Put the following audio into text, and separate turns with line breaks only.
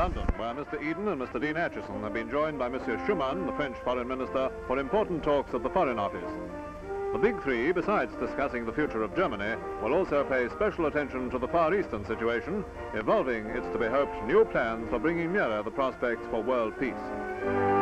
London, where Mr. Eden and Mr. Dean Acheson have been joined by Monsieur Schuman, the French Foreign Minister, for important talks at the Foreign Office. The Big Three, besides discussing the future of Germany, will also pay special attention to the Far Eastern situation, evolving it's to be hoped, new plans for bringing nearer the prospects for world peace.